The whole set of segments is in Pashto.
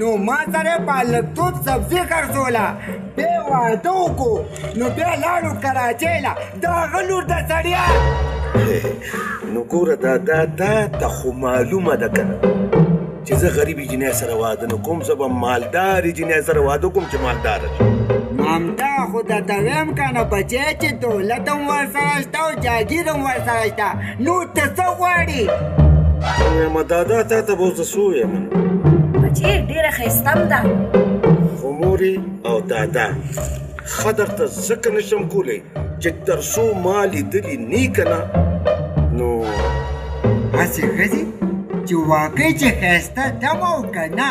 نو ما سره په لکتوب سبزي خرڅوله بیا واده وکړو نو بیا لاړو کراچۍ له د هغه لور د سړیا نو ګوره دا دا دا ته خو معلومه ده که نه چې زه غریبې جنۍ سره واده نه کوم زه به مالدارې جنۍ سره واده کوم چې مالداره شي همدا خو درته ویم که نه بچی چې دولت هم ورسره شته او جاګیر هم ورسره شته نو ته څه غواړي ما دادا تا ته به اوس څه ویم بچې ډېره ښایسته هم ده خو مورې او دادا ښه درته ځکه نه شم کولی چې تر څو ما لیدلي نی که نه نو هسې ښځې چې واقعي چې ښایسته ده او که نه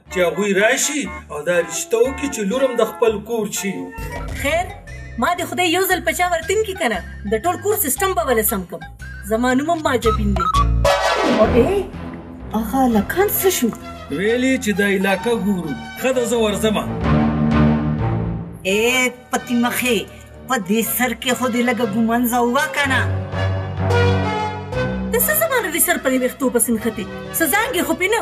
چې هغوی راشي او دا رشته وکړي چې لور هم د خپل کور شي خیر ما د خدای یو ځل په چا ورتین کې کنه د ټول کور سیستم به ول سم کوم زما نوم هم ماجبین دی او ای هغه لکان څه شو ویلي چې دا علاقه ګورو خدای زه ورځم اے پتی مخه په دې سر کې خو دې لګه ګومان زوا کنه د څه زمانه دې سر په دې وختو پسند ختی سزانګي خو پینه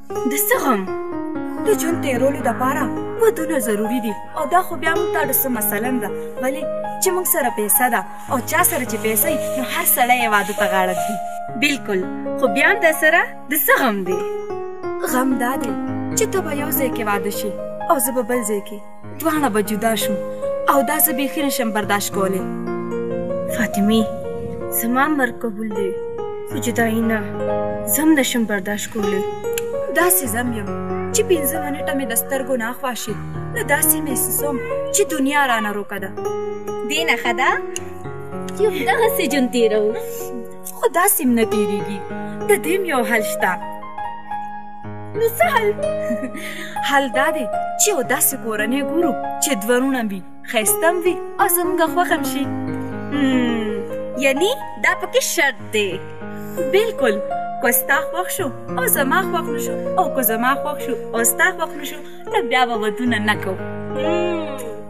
د څه غم د ژوند تیرولو دپاره ودونه ضروري دي او دا خو بیا موږ ته ډسه مثلا ده ولې چې موږ سره پیسه ده او چا سره چې پیسه وي نو هر سړی یې واده ته غاړه ږدي بلکل خو بیا هم در سره د څه غم دی غم دا دی چې ته به یو ځای کې واده شي او زه به بل ځای کې دواړه به جدا شو او دا زه بیخي نشم برداشت کولی فاطمې زما مرګ قبول دی خو جدایي نه زه هم نشم برداشت کولی داسې زم یم چې پنځه منټه مې د سترګو نه اخوا شي نو داسې محسوسوم چې دنیا رانه روکه ده دې نه ښه ده چې همدغسې ژوند تېروو خو داسې هم نه تېرېږي د دې هم یو حل شته نو څه حل حل دا دی چې یو داسې کورنۍ ګورو چې دورونه وي ښایسته هم وي او زموږ خوښ هم شي یعنی دا پکې شرط دی بالکل که ستا خوښ شو او زما خوښ نه شو او که زما خوښ شو او ستا خوښ نه شو نو بیا به ودونه نه کوو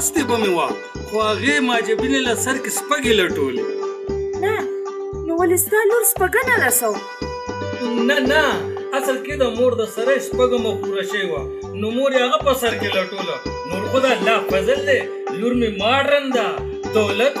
راوستې به مې وه خو هغې ماجبینې له سر کې سپږې لټولې نه نو ولې ستا لور سپږه نه رسو نه نه اصل کې د مور د سره سپږه مو پوره شوې وه نو مور یې هغه په سر کې لټوله نور خو د الله فضل دی لور مې ماډرن ده دولت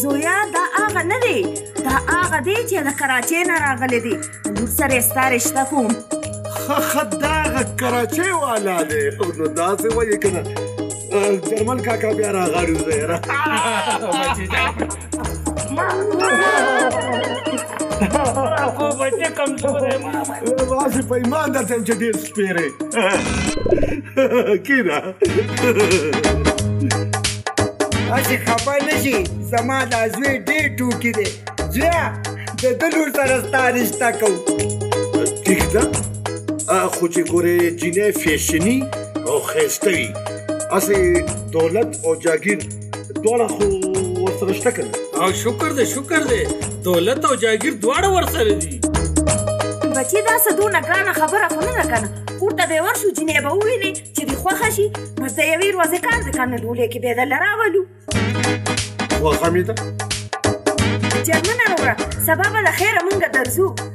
زویا دا هغه نه دی دا هغه دی چې د کراچۍ نه راغلی دی ورور سره یې ستا رشته کوم ښه دغه کراچۍ والا دی نو داسې وایي که نه جرمن کاکا بیا راغاړي زه یاره خو بچې کمزوری ما باسي په ایمان درته یم چې ډېر Pere. Kira. اسی خفه نشي زما دا زوی ډېر ټوکی دی زویه د ده لور سره ستا رشته کوو ټیک ده خو چې ګورې جینۍ فیشني او ښایسته وي هسې دولت او جاګیر دواړه خو ورسره شته کنه او شکر دې شکر دې دولت او جاګیر دواړه ورسره دي بچی دا څه دونه ګرانه خبره خو نه ده کنه کور ته به ورشو جینې به ووینې چې دې خوښه شي نو د یوې ورځې کار دی کنه ډولې کې به یې درله راولو وغمېده جرمنه وروره سبا به له خیره مونږ درځو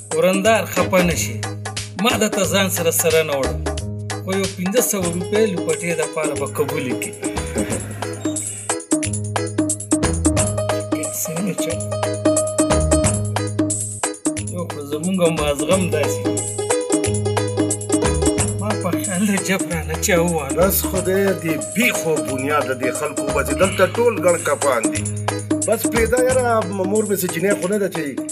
ورندار خپه نه شي ما د ته ځان سره سره نه وړم خو یو پنځه سوه روپۍ لوپټې دپاره به قبولې کړي یو خو زمونږ مازغم داسې ما په خیال د جب رانه چا ووهل بس خدای دې بی خو بنیاد دې خلکو به چې دلته ټول ګڼ کفان دي بس پرېږده یاره مور مې څه جنۍ خو نه ده چې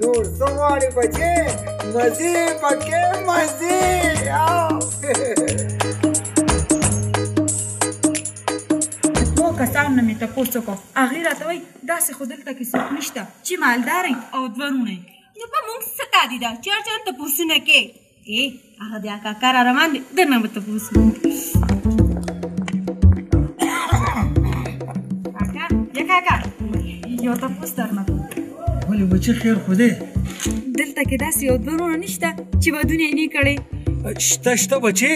نور څه غواړې بچې مزې پکې مزې دوو کسانو نه مې تپوس وکړو هغې راته وایي داسې خو دلته کې څوک نشته چې مالدار او دوه روڼه نو په موږ څه کار دي دا چار چار تپوسونه کې ای هغه د اکا کار روان دی د نه مت پوسو اکا یا کاکا یو ته پوس درنه ولې بچی خیر خو دی دلته کې داسې یو درونه نشته چې بدون یې نه کړي شته شته بچی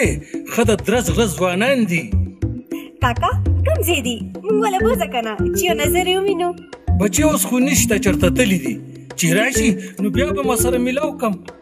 خد درز غز ځوانان دي کاکا کم زی دي مونږ ولا بوزه کنه چې نظر یې وینو بچی اوس خو نشته چرته تللی دي چې راشي نو بیا به مسره ملاو کم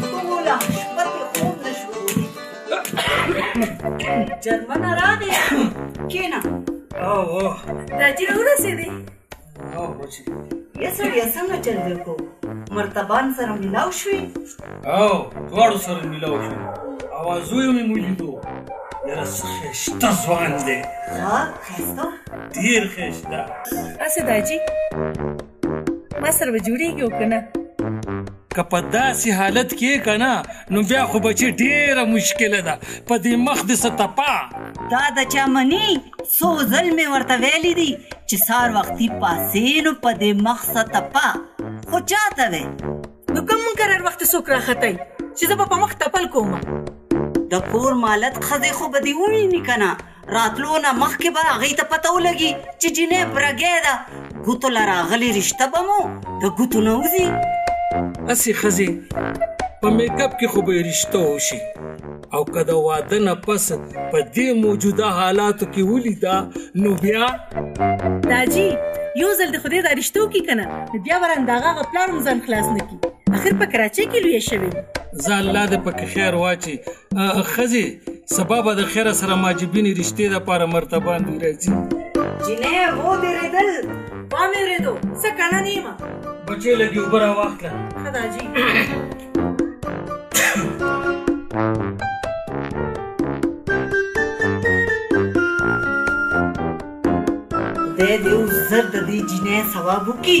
ټوله شپه دې خوب نه شو جرمنه راغې کېنه راځي راورسېدې یې سړیه څنګه چل دی کو مرتبان سره ملاو شوې او دواړو سره ملاو شوې اوازو یې مې ولیدو یاره څه ښایسته ځوان دی ښایسته ډېر ښایسته هسې داجي ما سره به جوړیږي او که نه که په داسې حالت کې کنه نو بیا خو بچی ډیره مشکله ده په دې مخ د ستپا دا د چا منی سو ځل مې ورته ویلي دي چې سار وختي پاسې نو په دې مخ ستپا خو چاته وې نو کوم مقرر وخت څوک راخته چې زه په مخ تپل کوم د کور مالت خزه خو بدی ویني کنه راتلو نه مخکې به هغې ته پته ولګي چې جینۍ برګی ده ګوتو له راغلي رشته به مو د ګوتو نه وځي هسې ښځې په میک اپ کې خو به یې رشته وشي او که د واده نه پس په دې موجوده حالاتو کې ولیده نو بیا داجي یو ځل د خدای دا رشته وکړي که نه نو بیا به رنګ د هغه هغه پلار هم ځان خلاص نه کړي اخر په کراچۍ کې لوی شوی زه الله دې پکې خیر واچي خزي سبا به د خیره سره ماجبینې رشتې د پاره مرتبان دی راځي جنې مو دې ردل ما مې ردو څه کنه نیمه بچې لګي وبره واخله خدا جی دې دې زر د دې جنې ثواب وکي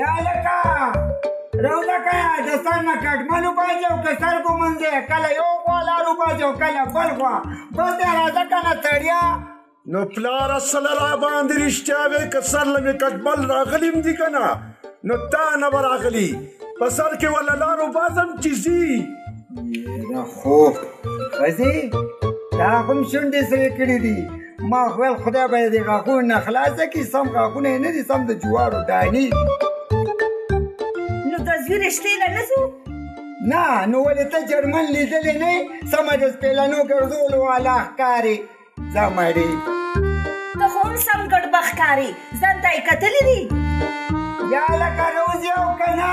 یا لکه روزه کا د سر نه کټ منو باجو که سر کو منځه کله یو خوا لارو باجو کله بل خوا بس دی راځه کنه تړیا نو پلار اصل را باندې رښتیا وې که سر لمې کټ بل راغلیم دی کنه نو تا نه راغلی په سر کې ولا لارو بازم چیزی نه خو راځي دا کوم شونډې سره کړې دي ما خپل خدای به دې غاښونه نه خلاص کړي سم غاښونه یې نه دي سم د جوارو دانې دي نو د زوی رشتې له نه ځو نه نو ولې ته جرمن لیدلی نه سمه د سپېلنو ګرځولو والا ښکارې زمړې ته خو هم سم ګډبه ښکارې ځان ته یې کتلي دي یا لکه روز یو که نه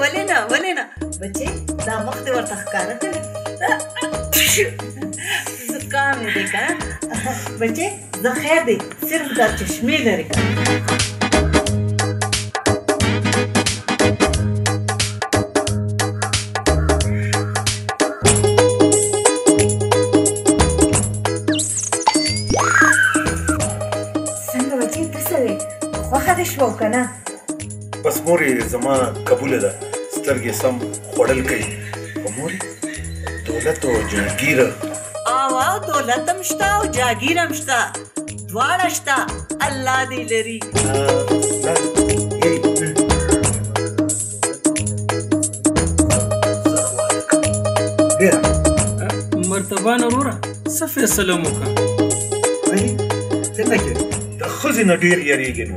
ولې نه ولې نه بچې دا وخت ورته ښکاره کړې زکام یې دی که بچې زه خیر دی صرف دا چشمې لري څنګه بچې ته څه وې خوښه دې شوه که نه بس مورې زما قبول ده سترګې سم خوړل کوي خو مورې دولت او جاګیره او او دولت هم شته او جاګیر هم شته دواړه شته الله دې لري مرتبان وروره څه فیصله مو وکړه ته نه کې د ښځې نه ډېر یریږې نو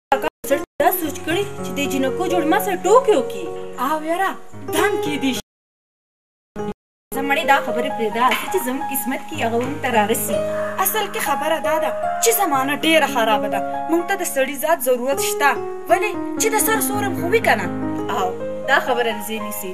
جنکو جوړ ما سره ټوکې وکړي او یاره دم کېدی شي زمړې دا خبرې پرېږده هسې چې زموږ قسمت کې هغه موږ ته رارسي اصل کې خبره دا ده چې زمانه ډېره خرابه ده موږ ته د سړي ذات ضرورت شته ولې چې د سر سورم خو وي که نه او دا خبره رزې نیسي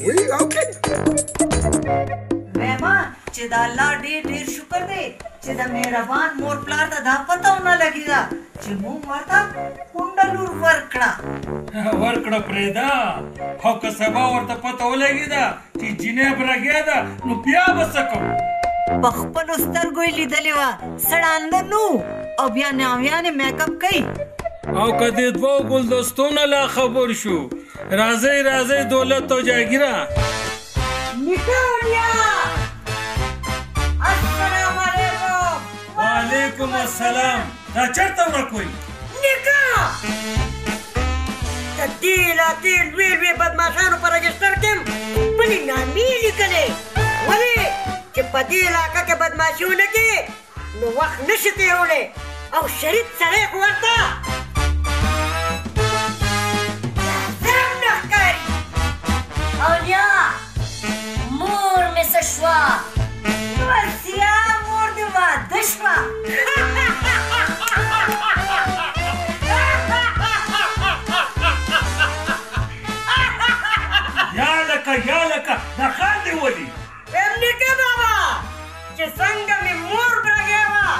وي اوکي ویما چې د الله ډیر ډیر شکر دی چې د مهربان مور پلار ته دا پته ونه لګیدا چې مونږ ورته کونډه لور ورکړه ورکړه پرېدا خو که سبا ورته پته ولګیدا چې جنې برګه ده نو بیا به څه کوم په خپل سترګو یې لیدلې و سړاند نو او بیا ناویانې میک اپ کوي او کدی دوه ګلدستونه لا خبر شو راځئ راځئ دولت او جاګیره نیکه اونیا السلام علیکم وعلیکم السلام دا چرته ورک وای نیکه د دې علاقې لوی لوی بدماشانو په رجسټر کې خپلې نامې لیکلې ولې چې په دې علاقه کې بدماشي ونه کړي نو وخت نشي تیرولی او شریف سړی خو ورته ظلم نه ښکاري اولیا مور مې څه شوه ورسیا مور دې واده شوه یا لکه یا لکه دا خان دی ولي ډېر نیکه بابا چې څنګه مې مور برګې وه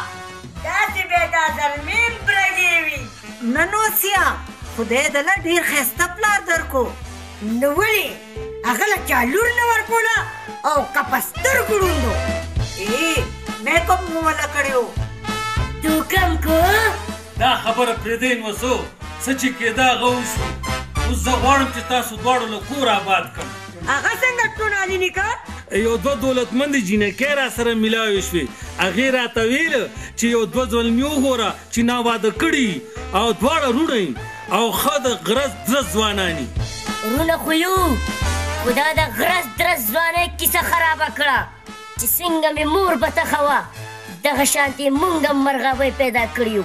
داسې به دا ځل مې هم برګې وي. ننوسیه خدای د له ډیر خیسته پلار درکو. نو ولی هغه له چا لور نه ورکوله او که په سترګو ړوندو ای میک اپ مو ولا کړیو تو کم کو دا خبره پریدی نو څه څه چی کیده هغه وشو اوس زه غواړم چی تاسو دواړو له کوره اباد کړم. هغه څنګه ټون علی نیکه یو دوه دولتمند جینکې را سره ملاوي شوې هغه راته ویل چې یو دوه ځلمی وګوره چې نا واده کړي او دواړه روړی او خد غرز درز ځوانانی رونه خو یو خدا د غرز درز ځوانه کیسه خراب کړه چې څنګه می مور بتخوا دغه شانتي مونږه مرغاوي پیدا کړیو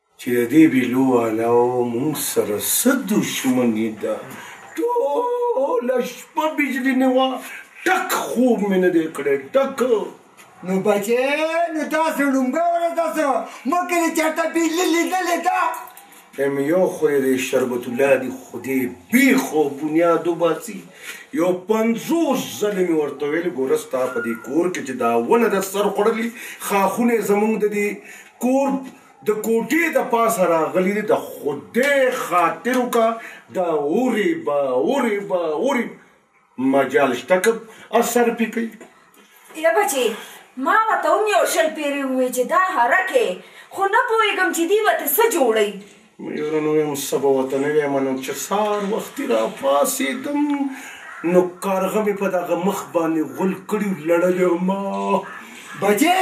چې د دې بيلو والاو مونږ سره څه دښمني ده ټوله شپه بجلی نه وه ټک خوب مې نه دی کړی ټک نو بچې نو تاسو لومبه ولا تاسو مکه دې چرته بیلی لیدلې ده هم یو خو دې شربت الله دې خو دې بی خو بنیاد وباسي یو پنځوس ځلې مې ورته ویل ګوره ستا په دې کور کې چې دا ونه د سر خوړلي ښاخونه زمونږ د دې کور د کوټې د پاسه راغلی دی د خدای خاطر وکړه دا اوري به اوري به اوري مجال شته که اثر پې کوي یا بچې ما ورته هم یو شل پیرې وویل چې دا هرکې خو نه پوهېږم چې دی به ترې څه جوړوي یاره نو وایم څه به ورته نه وایم نو چې سهار وختي راپاڅېدم نو کارغه مې په دغه مخ باندې غول کړي لړلی ما بجې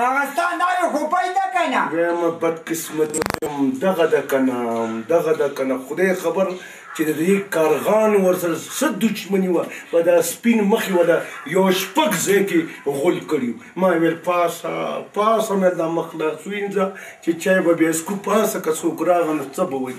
هغه ستا ناوې خو پای ده که نه وایم بدقسمتي همدغه ده که نه همدغه ده که نه خدای خبر چې د دې کارغان ورسره څه دښمني وه په دا سپین مخ یې ولا یو شپږ ځای کې غول کړي ما ویل پاسه پاسه نه دا مخ لاسو وینځه چې چای به بیا څکو پاسه که څوک راغله څه به وایي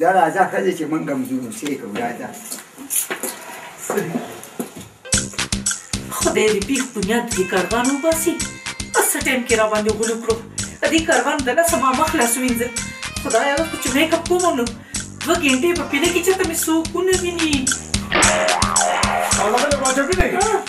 دا راځه ښځې چې موږ هم ځو روسیې ته ولاړه خدای دې پیښ بنیاد دې کاروان وباسي په څه ټایم کې را باندې غلو کړو د دې کاروان د لاسه ما مخ لاس وینځل خدایه که چې میک اپ کوم نو دوه ګنټې په پینه کې چېرته مې څوک ونه ویني هغه د باچا ویني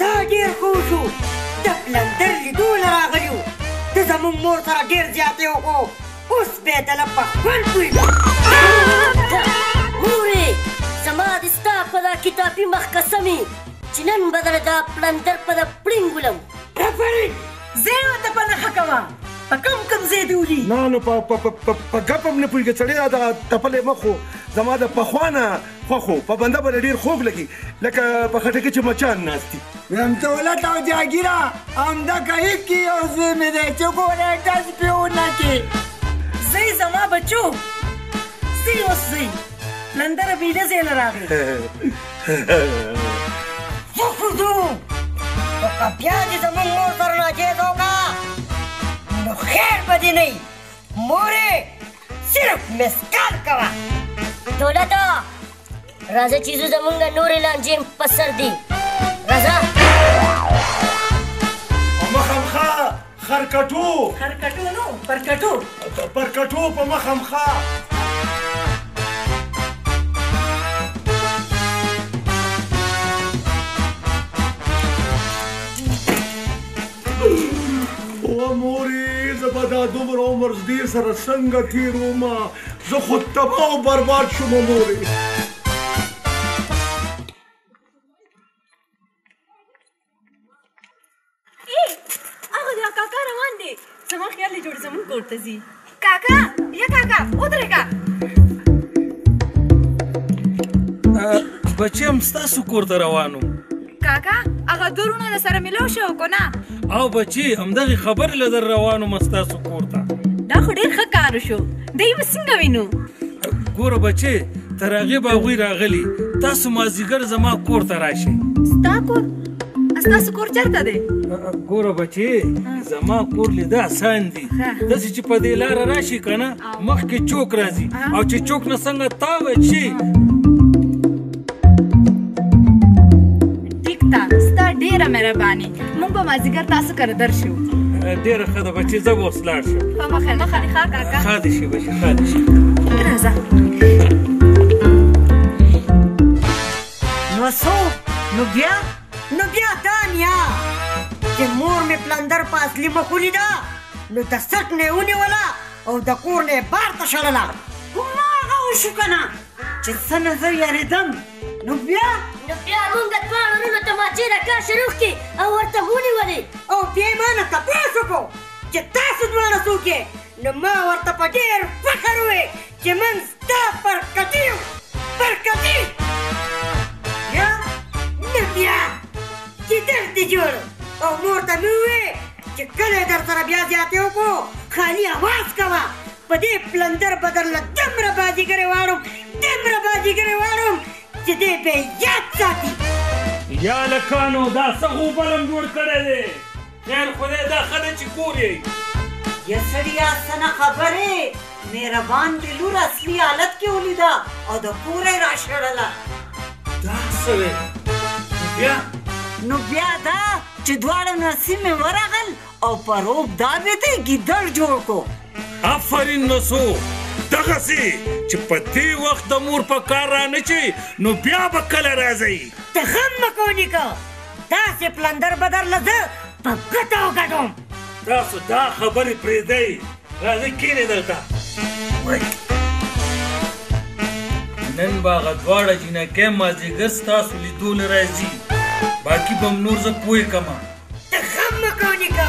دا ډېر ښه وشو، د پلندر لیدو له راغلي و، ده زموږ مور سره ډېر زیاتی وکړو، اوس به یې دله په خوند پوهېږو. مورې! زما دې ستا په دا کتابي مخ قسم وي، چې نن به دله دا پلندر په ده پړینګولم. افرین! ځای ورته په نښه کوه، په کوم کوم ځای دې ولي؟ نه نو په ګپ هم نه پوهېږي سړیه، دا تپلی مخ خو زما د پخوا نه خو خو په بنده باندې ډیر خوږ لګي لکه په خټه کې چې مچان ناست دي ویم دولت او جاګیره همدا کهیب کې یو زوی مې دی چې ګوره ډز پې ونه کړي زی زما بچو زی اوس زی لندره بیده زی له راغی زفردو که بیا دې زموږ مور سره ناجیز وکړه نو خیر به دې نه وي مورې صرف مسکال کوه دولته راځه چې زو زمونږ نورې لانجې په سر دي راځه مخامخا خرکټو خرکټو نو پرکټو پرکټو په مخامخا اوه مورې زه به دا دومره عمر زدې سره څنګه تېروم زه خو تباه او برباد شوم مورې زما خیال دی جوړ زموږ کور ته ځي کاکا یا کاکا ودرېږه بچیم ستاسو کور ته روانو کاکا هغه دورونه له سره ملو شو کو نه او بچی همدغه خبر له در روانو مستاسو کور ته دا خو ډیر ښه کار شو دی وسنګ وینو ګوره بچی تر هغه به غوی راغلی تاسو مازیګر زما کور ته راشي ستا کور تاسو کور چرته دی ګوره بچی زما کور لیدا سان دی داسې چې په دې لار راشي کنه مخ کې چوک راځي او چې چوک نه څنګه تا وې چې ټیک تا ستا ډیره مهرباني موږ به مازیګر تاسو کره درشو ډیره ښه ده بچې زه به اوس لاړ شم په مخه مخه دې ښه کاکا ښه دې شي بچې ښه دې شي راځه نو څو نو بیا نو بیا دا نیا چې مور مې پلندر په اصلي مخ ولیده نو د سټ نه یې ونیوله او د کور نه یې بار ته شړله هماغه وشو که نه چې څه نه زه یارېدم نو بیا نو بیا مونږ دواړو نونو تماچې را کار شروع کړې او ورته ونیولې او بیا یې مانه تپوس وکړو چې تاسو دواړه څوک یې نو ما ورته په ډېر فخر وویل چې موږ ستا پر کدي یو، پر کدي! بیا؟ نو بیا! چې درس دې جوړ او مور ته مې ووې چې کله یې درسره بیا زیاتی وکړو، خالي اواز کوه، په دې پلندر به درله دومره بازیګرې واړوم، دومره بازیګرې واړوم چې دی به یې یاد ساتي. یا لکانو دا څه غوبل هم جوړ کړی دی. خیر خو دی دا ښه ده چې کور یی. یه سړیه څه نه خبرې مهربان دې لور اصلي حالت کې ولیده او د کوره یې راشړله. دا څه دی نو بیا؟ نو بیا دا چې دواړه نسیم مې ورغل او په روب دا مې دی ګیدړ جوړ کو. افرین نسو دغسې چې په دې وخت د مور په کار رانه چی نو بیا به کله راځی. ته غم مه کوه نیکه. داسې پلندر به درله زه په ګوته وګډوم تاسو دا خبرې پرېږدئ راځئ کېنئ دلته نن به هغه دواړه جینکۍ مازدیګر ستاسو لیدو له راځي باقي به هم نور زه پوه کړم ته غم مه کوه نیکه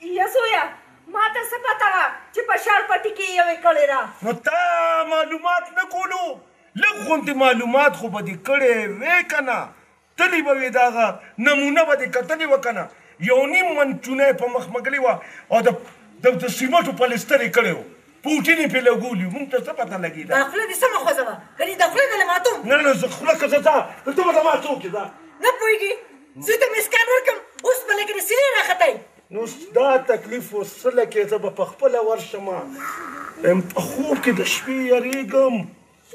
یه زویه ما ته څه پته وه چې په شاړ پټي کې یې یوې کړې ده. نو تا معلومات نه کولو لږ غونتې معلومات خو به دې کړې وې کنه تلي به وې داغه نمونه به دې کتلې وه کنه یو نیم من چونه یې په مخ مږلې وه او د د سیمټو پلستر یې کړې و. پوټینې په لګولیو مونږ ته څه پته لګی دا خپل دې سم خوځوا کني دا خپل دې ماتو نه نه زه خپل کزه تا ته به ما څوک دا نه پويږي زه ته مسکان ورکم اوس په لګره سینې راخته نو دا تکلیف وسله کې زه په خپل ورشم ام په خوب کې د شپې یریګم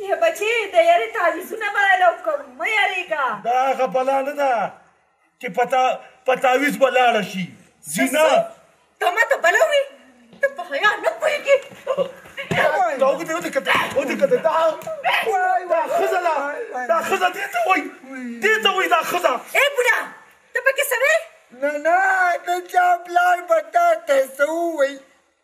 یا بچي د یری تعویذونه بلل کوم مې یریګا دا غبلانه ده چې پتا پتاویز به لاړه شي زینا ته ما ته بلوي ته په حیا نه پوهېږي دا وګ ته وکړه او دې کته دا وای وای خزه دا دا خزه دې ته وای دې ته وای دا خزه اے بډا ته پکې سوي نه نه د چا پلار بتا ته سو وای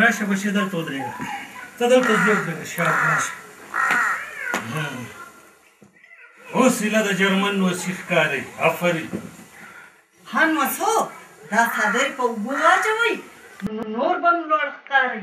راشه بچې دلته ودرېږه ته دلته ځې ودرېږه شاړ راشه اوس هیله د جرمن وسي ښکاري افرین ها نو څو دا څادر په اوبو واچوئ نو نور به هم لوړ ښکارئ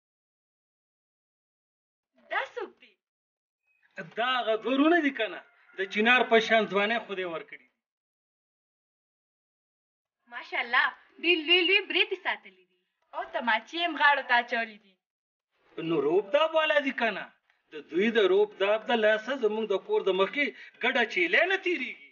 دا څوک دي دا هغه دوه وروڼه دي که نه د چینار په شان ځوانۍ خو دی ورکړي ماشاءالله ډېر لوی لوی برېتې ساتلي دي او تماچې یې هم غاړو ته اچولي دي نو روب داب والا دي که نه د دوی د روب داب د لاسه زموږ د کور د مخکې ګډه چیلې نه تېرېږي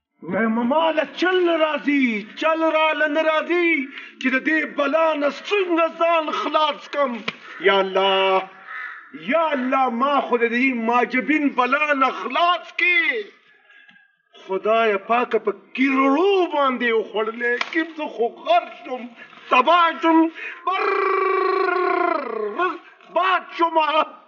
وایم مال چل نه راځي چل را لنه راځي چې د دې بلا نه څنګه ځان خلاص کم یا الله یا الله ما خو د دې ماجبین بلا نه خلاص کې خدای پاک په کیرړو باندې وخړلې کې زه خو غرق شوم تباه شوم بر باد شوم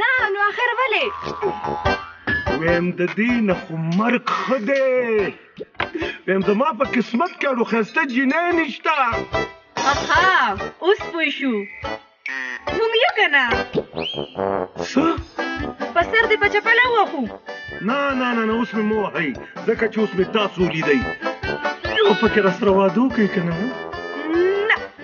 نه نو اخر ولې ویم د دې نه خو مرګ ښه دی ویم زما په قسمت کې اړو ښایسته جینۍ نشته اخا اوس پوه شو موږ یو که نه څه په سر دې په چپله ووهو نه نه نه نه اوس مې مه وهئ ځکه چې اوس مې تاسو ولیدئ یو پکې راسره واده وکړئ که نه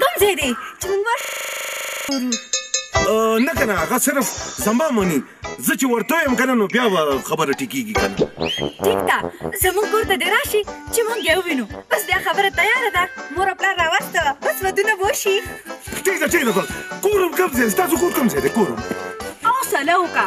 کوم ځای دی چې موږ ورو نه کنه هغه صرف زما مني زه چې ورته يم کنه نو بیا خبره ټیکيږي کنه ټیک ده زموږ کور ته دې راشي چې موږ یې ووینو بس بیا خبره تیاره ده مور او پلار راوسته بس ودونه به وشي ټیک ده ټیک ده کورم کوم ځای ستاسو کور کوم ځای دی کورم حوصله وکړه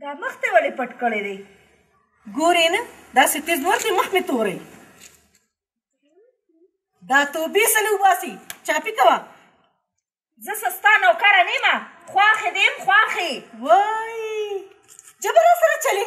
دا مخ ته ولې پټ کړی دی ګورې نه داسې تیز ور چې مخ مې تورې دا توبې سلو باسي چاپی کوه زه سستا نوکره نیم خواخې دیم خواخې وای جبر سره چلی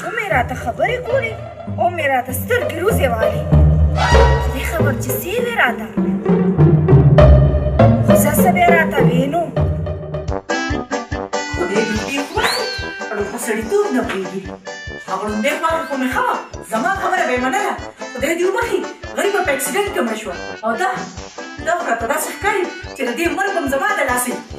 کومې راته خبرې ګورې او مې راته سترګې روزې والې زه خبر چې څه وې راته خو زه څه بیا راته وې نو خدای دې دې خوښ کړو خو سړیتوب نه پرېږدي هغه لومړۍ خوښه خو مې ښه وه زما خبره به یې منله خدای دې وبخښي غریبه په اکسیډنټ کې مړه شوه او دا دا خو راته داسې ښکاري چې د دې مرګ هم زما د لاسه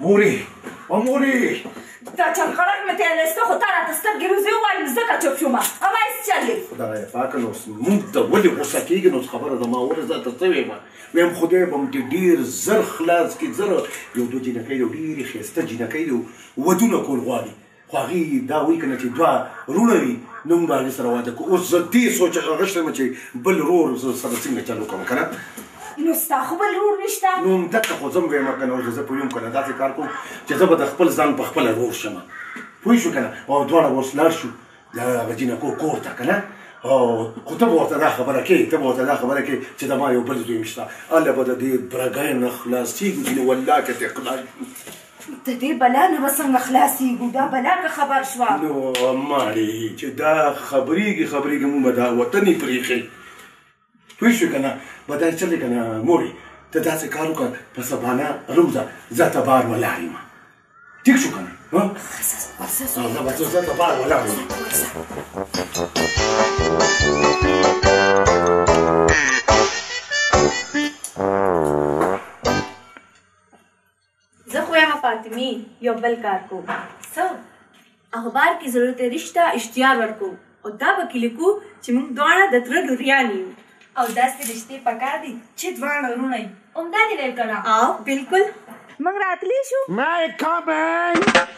موري او موري دا چې خلک مې ته لسته خو تر تاسو سترګې روزي وایم زکه چوپ شوم اما هیڅ چلې دا یې پاک نو موږ ته ولې غوسه کیږي نو خبره زما ور زه ته څه ویم ویم خدای به دې ډیر زر خلاص کی زر یو دوه جنکې یو ډیر خسته جنکې یو ودونه کول غواړي خو هغې دا وایي کنه چې دوه روڼه وي نو موږ هغې سره واده کو اوس زه دې سوچ هغه شوم چې بل رور زه سره څنګه چلو کوم کنه نو ستا خو بل رور نشته نو همدغه خو زه هم ویم که نه اوس زه پوهېږم که نه داسې کار کوم چې زه به د خپل ځان په خپله رور شم پوه شو که نه او دواړه به اوس لاړ شو د هغه جینکو کور ته که نه او خو ته به ورته دا خبره کې ته به ورته دا خبره کې چې د ما یو بل زوی هم شته هله به د دې برګۍ نه خلاصېږو چې نو والله که تې خلاص د دې بلا نه به څنګه خلاصېږو دا بلا که خبر شوه نو ماړې چې دا خبرېږي خبرېږي مونږ به دا وطن یې پرېښی پوه شوې که نه به دا چلې که نه مورې ته داسې کار وکړه په سبانه روزه زه ته بار ولاړ یم ټیک شو که نه زه به زه ته بار ولاړ یم زه خو یم فاطمی یو بل کار کو څه اخبار کې ضرورت رشتہ اشتیار ورکو او دا به کې لیکو چې موږ دواړه د تره لوریان یو او داسې رشتې پکار دي چې دواړه وروڼه یي همدا دې ویل کړه او بالکل موږ راتلی شو مای کمنګ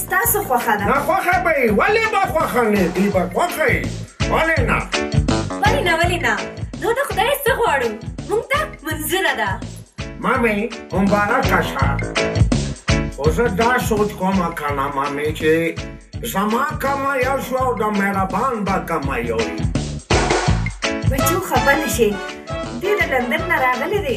ستاسو خوښه ده نه خوښه به یې ولې به خوښه نه دی به خوښه یې ولې نه ولې نه ولې نه نو د خدای څه غواړو موږ ته منظوره ده مامې مبارکه شه اوس دا سوچ کوم کنه مامې چې زما کما یو شو او د مهربان به کما یو بچو خپه نشي دې د لندن نه راغلی دی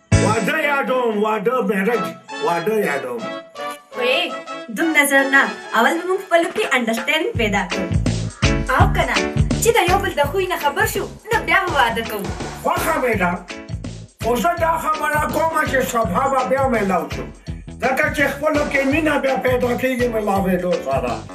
واده یادوم واده میرج واده یادوم وې دوم نظر نه اول به موږ خپل کې انډرستانډینګ پیدا کړو او کنه چې دا یو بل د خوې نه خبر شو نو بیا واده کوو خوخه مې ده اوس دا خبره کوم چې سبا به بیا ملاو شو ځکه چې خپل کې مینه بیا پیدا کیږي ملاوې دوه سره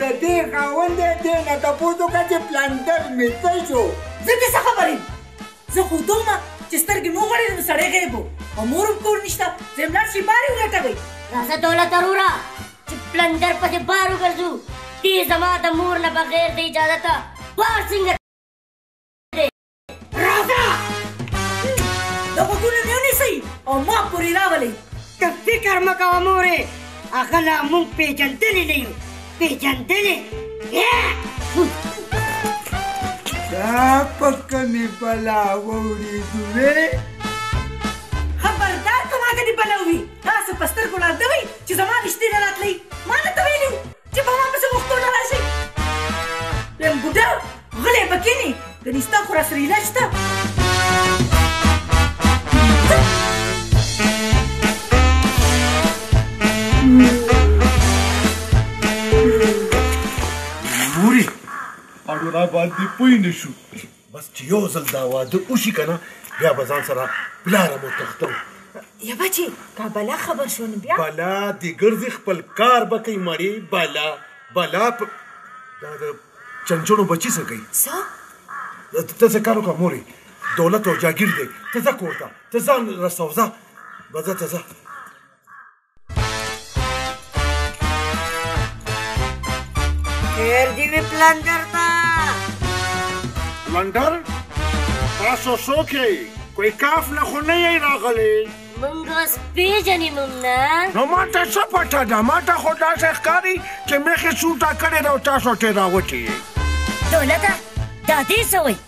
د دې خاوند دی دې نه تپوس وکړه چې پلنډر مې څه شو زه دې څه خبر یم زه خو دومره چې سترګې مو غړې نو سړی غیب و او مور هم کور نشته زه یم لاړ شي بار یې ولټوئ راځه دولت وروره چې پلنډر پسې بار وګرځو دې زما د مور نه بغیر د اجازته بار څنګه راځه د غوږونو مې ونیسئ او ما پورې راولئ ته فکر مه کوه مورې هغه لا موږ پېژندلي نه یو پېژندلي دا په کومې بلا واورېدو خبردار که ما ځنې بلا وي تاسو په سترګو ړانده وئ چې زما رښتینې راتلئ ما نه ته ویلي چې په ما پسې غوښتو نه راشي یم بوډا غلی به کینی ګنې ستا خو راسره علاج شته موري اړو را باندې پوه نه شو بس چې یو ځل دا واده وشي که نه بیا به ځان سره پلار هم وتښتوم یا به چې که بلا خبر شو نو بیا بلا دې ګرځي خپل کار به کوي مړې بلا بلا په دا د چنچڼو بچي څه کوي څه ته څه کار وکړه مورې دولت او جاګیر دی ته ځه کور ته ته ځان رسوځه به ځه ته ځه خیر دی وی پلندر تا پلندر تاسو څوک یې کوئی کاف نه خو نه یې راغلی مونږ اوس پیژنې مونږ نه نو ما ته څه پټه ده ما ته خو داسې ښکاري چې مخې سوټه کړې ده او تاسو ترې راوتي یې دولته دا دې څه وایي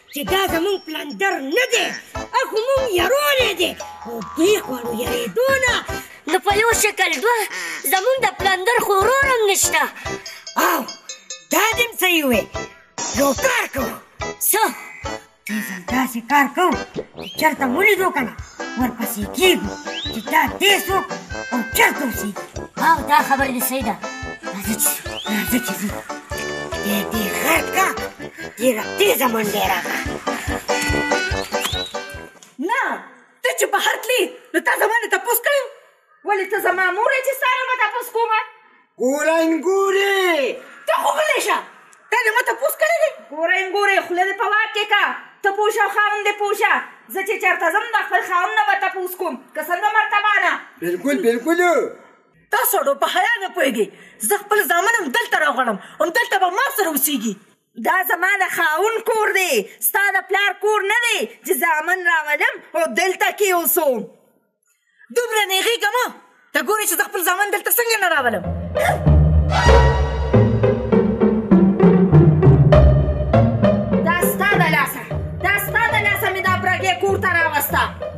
چې دا زمونږ پلندر نه دی اخو مونږ یرولی دی او دوی غواړو یریدو نه نو په یو شکل دوه زمونږ د پلندر خو ورور هم نشته او دا دې هم صحیح وې یو کار کوو څه ځل داسې کار کوو چې چېرته مو لیدو که نه ورپسې کېږو چې دا دې څوک او چېرته اوسېږي او دا خبره دې صحیح ده راځه چې راځه چې ځو دې دې غرق ډېره تېزه منډه راغله نه ته چې بهر تلې نو تا زما نه تپوس کړی ولې ته زما مور یې چې ستا نه به تپوس کومه ګورنګورې ته خو غلی شه تا نه ما تپوس کړی دی ګورنګورې خوله دې په واک کې کا ته پوه شه خاوند دې پوه شه زه چې چېرته ځم د خپل خاوند نه به تپوس کوم که څنګه مرتبه نه بلکل بلکل تاسو ډو په حیا نه پوهېږي زه خپل زامن هم دلته راغړم هم دلته به ما سره اوسېږي دا زما د خاوند کور دی، ستا د پلار کور نه دی چې زامن راولم او دلته کې اوسوم. دومره نېغېږه مه، ته ګورې چې زه خپل زامن دلته څنګه نه راولم.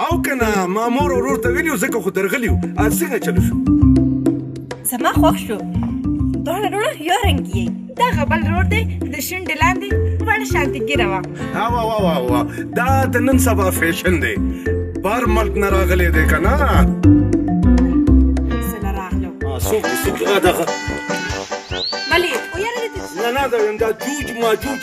او کنه ما مور ورور ته ویلو زکه خو درغلیو ا څنګه چلو شو زما خوښ شو دواړه ورور یو رنګ یې دا غبل ورور دی د شونډې لاندې وړ شانتي ګیره وا ها وا وا وا وا دا د نن سبا فیشن دی بار ملک نه راغلی دی کنه سره راغلو سوق سوق دغه بلې او یاره نه نه دا جوج ما جوج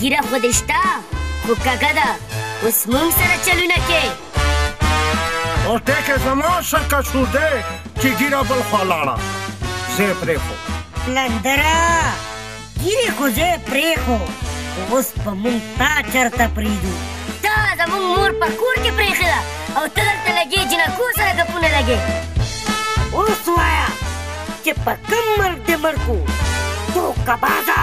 ږیره خو دې شته خو کږه ده اوس مونږ سره چلونه کې اوس دې کې زما څه قصور دی چې ږیره بل خوا لاړه زه یې پرېښو لندره ږیرې خو زه یې پرېښو اوس په مونږ تا چرته پرېږدو تا زمونږ مور په کور کې پرېښې ده او ته دلته لګې جنکو سره ګپونه لګې اوس وایه چې په کوم مرګ دې مړ کړو څو کباده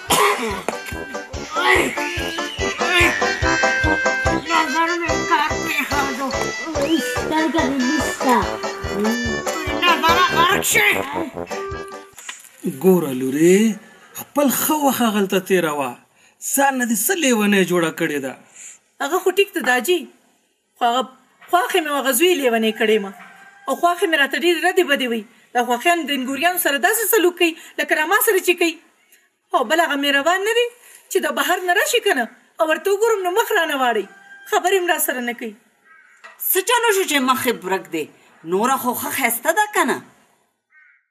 ګوره لورې خپل ښه وخه غلطه تیره وه ځان نه دې څه لیونی جوړه کړې ده هغه خو ټیک ته داجی خو هغه خواښې مې وغه زوی لېونی کړی ما او خواښې مې راته ډېرې ردې بدې وي دا خواښیان د انګوریانو سره داسې سلوک کوي لکه راما سره چې کوي او بل هغه مهربان نه دی چې د بهر نه راشي که نه او ورته وګورم نو مخ رانه واړوي خبرې هم را سره نه کوي څه چل وشو چې مخ یې برک دی نوره خو ښه ښایسته ده که نه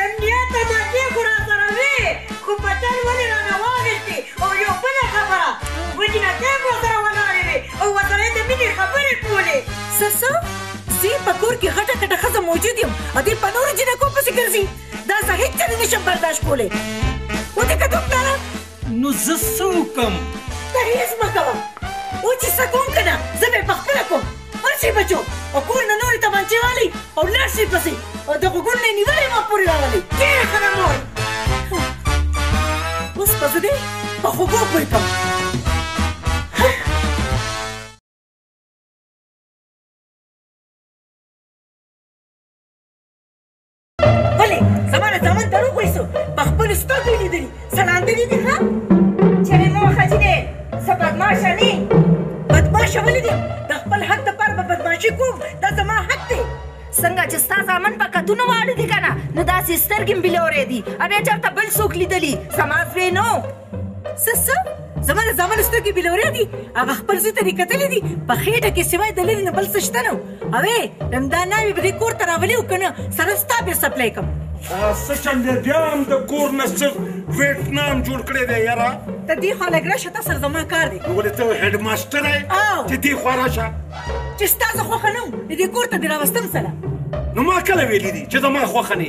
انډیا ته ماتې خو راسره وې خو پتن ولې رانه واغېستې او یو بله خبره وه چې نقیب ورسره ولاړې وې او ورسره یې د مینې خبرې کولې. څه څه؟ زۀ په کور کې غټه کټه ښځه موجود یم او دۀ په نورو جینکو پسې ګرځي؟ دا زۀ هېڅ چرې نشم برداشت کولې. ودې کتو پلاره! نو زۀ څه وکم؟ ته هېڅ مه کوه. اوس چې څه کوم کنه زۀ به یې پخپله کوم. مړ شي بچو او کور نه نورې تمانچې والي او لاړ شي پسې او د غوږونو نه یې نیولې مور پورې راولي ډېره ښه ده مور اوس به زه دې په خوږو پوه کړم ولې زما له زامن دروغ وایي څو په خپلو سترګو یې لیدلي څلاندې دي دي ښه چېرې مو ښځي دی زه بدماشه نه بدماشه ولې دی د خپل حق دپاره به بدماشي کوم دا زما حق دی څنګه چې ستا زامن په کتونو واړه دي که نه نو داسې سترګې مې بلورې دي او یا چېرته بل څوک لیدلي زما زوی نه څه څه زما د زامن سترګې بلورې دي هغه خپل زوی ته دې کتلې دي په خېټه کې سوای د لرې نه بل څه شته نه او ای همدا ناوې به دې کور ته راولي او که نه سره ستا بیا سپلی کوم څه چل دی بیا هم د کور نه څه ویټنام جوړ کړی دی یاره ته دې خوا لږ راشه تا سره زما کار دی ولې ته هیډ ماسټر یې چې دې خوا راشه چې ستا زه خوښه نه وم دې کور ته دې راوستم سره نو ما کله ویلي دي چې زما خوښه نه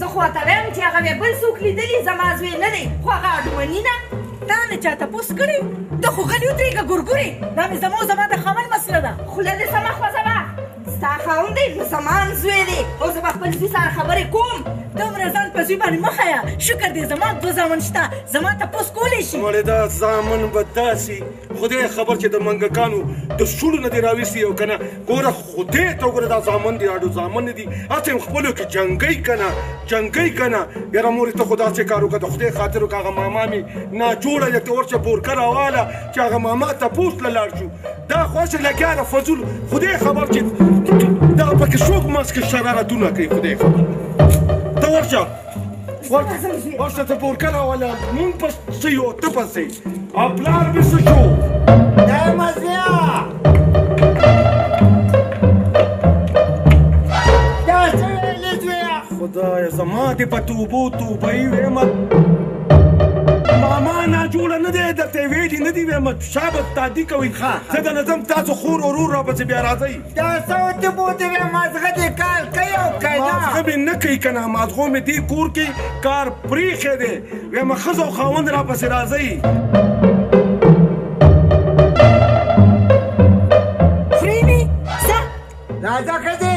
زه خو ته وایم چې هغه وې بل څوک لیدلی زما زوی نه دی خو هغه اډمنی نه تا نه چا تپوس کړی ته خو غلی ودرېږه ګورګورې دا مې زما زما د خاوند مسله ده خوله دې سمه خوځوه ستا خاوند دی نو زما زوی دی او زه به خپل زوی سره خبرې کوم دومره ځان په زوی باندې مخایه شکر دی زما دوه زامن شته زما تپوس کولی شي ولې دا زامن به داسې خدای خبر چې د منګکانو د شونډو نه دې راویستي او که نه ګوره خدای ته وګوره دا زامن دي اډو زامن دي هسې خپلو کې جنګي کنه جنګي کنه یاره مورې ته خو داسې کار وکړه د خدای خاطر وکړه هغه ماما مې ناجوړه دی ته ورشه بورکه راواله چې هغه ماما تپوس له لاړ شو دا خو هسې لګیا ده فضول خدای خبر چې دا پکې څوک منځ کې شرارتونه کوي خدای خبر ته ورشه ورشه ته پورکه راوله مونږ په څه یو ته پسې او پلار مې څه شو دا مزیا دا څه ویلې زویا خدایه زما دې په توبو توبه یې ویمه ماما نا جوړه نه دی درته ویلي نه دي ویمه شابه تادي کوئ ښه زه د نظم تاسو خور ورور راپسې بیا راځئ دا صوت بوتل مازغه دې کار کوي او که نه مازغه مې نه کوي که نه مازغو مې دې کور کې کار پرېښی دی وایم ښځه او خاوند راپسې راځئ خورې مې ځه راځه ښځې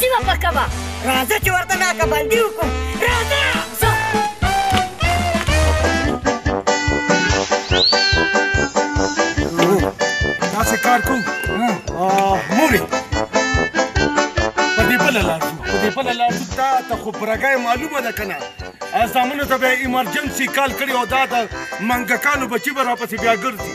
سیمه پکه به راځه چې ورته ناکه بندي وکړو راځه داسې کار کوو مورې په دې بله لار ځو په دې بله لار ځو تا ته خو برګی معلومه ده که نه زامنو ته به یې ایمرجنسي کال کړي او دا د منګکانو بچي به راپسې بیا ګرځي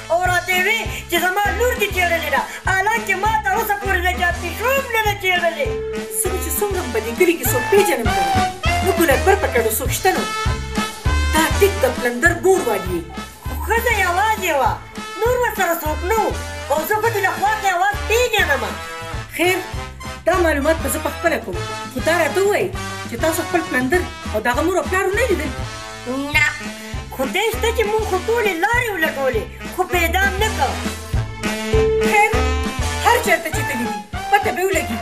او راته یې وې چې زما لور دې چېړلې ده، حالانکه ما تر اوسه پورې د چا پیشو هم نه ده چېړلې. زه به چې څومره هم په دې کلي کې څوک پېژنم که نه، نو ګل اکبر په کډو څوک شته نه وو. دا ټیک د قلندر ګور والي یې. خو ښځه یوازې وه، نور ورسره څوک نه وو او زه ګوتې له خواښې اواز پېژنم. خیر، دا معلومات به زه په خپله کوم، خو دا راته ووایئ چې تاسو خپل قلندر او د هغه مور او پلار ونه لیدل؟ نه. خدای شته چې مونږ خو ټولې لارې ولټولې خو پیدا نه کړ خیر هر چېرته چې تللي دي پته به ولګي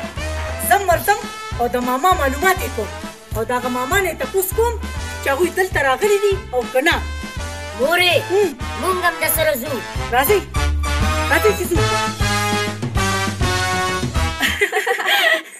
زم ورځم او د ماما معلومات یې کوم او دغه ماما نه یې تپوس کوم چې هغوی دلته راغلي دي او که نه مورې مونږ هم د سره ځو راځئ راځئ چې ځو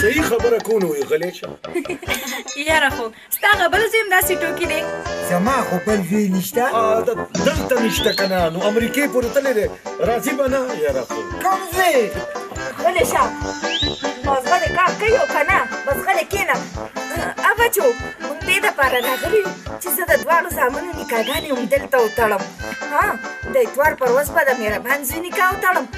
صحیح خبره کو نو غلې شه یاره خو ستا غبل زم داسې ټوکی دی زما خو بل وی نشته دلته نشته کنه نو امریکې پورې تللی دی راځي به نه یاره خو کوم ځای غلې شه اوس به دې کار کوي او که نه بس غلې کېنه بچو موږ دې دپاره راغلي یو چې زه د دواړو زامنو نکاحګانې همدلته وتړم ها د اتوار پر ورځ به د مهربان زوی نکاح وتړم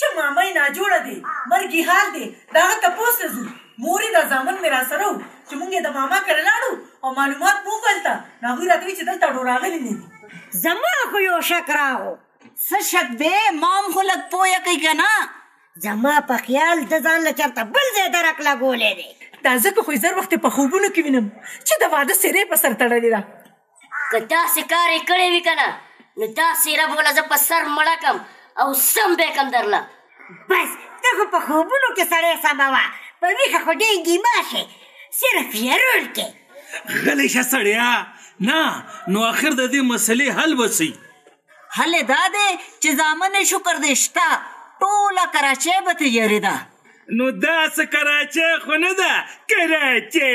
چه ماما یی ناجوړه دی مرګی حال دی د هغه تپوس ته ځو موری دا زامن می راسره وو چه مونږ یی د ماما کره لاړو او معلومات مو وکړل تا نو هغوی راته وی چه دلته ډو راغلی نه دی زما خو یو شک راغو څه شک دی مام خو لګ پویا کوي کنه زما په خیال د ځان له چرته بل ځای درک لګولی دی دا ځکه خو زر وخت په خوبونو کې وینم چې د واده سره په سر تړلې ده که تاسې کار یې کړی وي که نه نو تاسې رب وله زه په سر مړه کم او سم به کم درله بس ته خو په خوبونو کې سړی سمه وه په ویښه خو ډېر ګیما شې صرف یرور کې غلی شه سړیا نه نو اخر د دې مسلې حل به څه حل یې دا دی چې زامن یې شکر دی شته ټوله کراچۍ به ترې یرېده نو داسې کراچۍ خو نه ده کراچۍ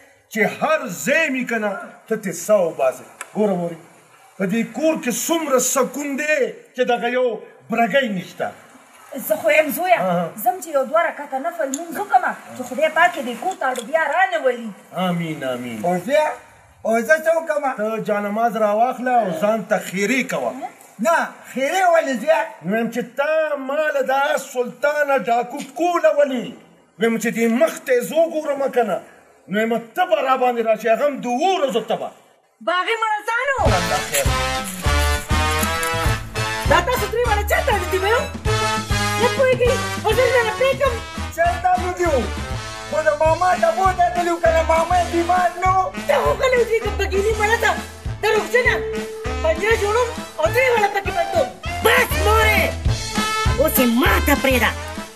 چي هر ځای مي کنه ته تري ساه وباسې ګوره موري په دي کور کي څومره سکون دي چي دغه يو برګی نشته. زه خو يم زويه ځم چي يو دوه رکعته نفل لمونځ وکړم چي خدای پاک يې دي کور ته اړو بيا رانه ولي. امين امين. اوزه اوزه څه وکړم. ته جانماز راواخله او ځان ته خيرې کوه. نه خيرې ولي زويه. نو وايم چي تا ماله دا سلطانه ډاکو کوله ولي. ویم چې دې مخ ته زه وګورم که نه نو یم ته به راباندې را چې هغه هم د اوو ورځو ته به باغي مړزانو دا تاسو درې واړه چېرته د دې ویو نه پوهېږي او زه درنه پرېږدم چېرته مو دي وو خو د ماما ډبو ته تللي وو که نه ماما یې بیمار نه و ته هغه له دې بګیلي مړه ته د روغجنه پنجره جوړوم او درې واړه پکې بندوم بس مورې اوس یې ما ته پرېږده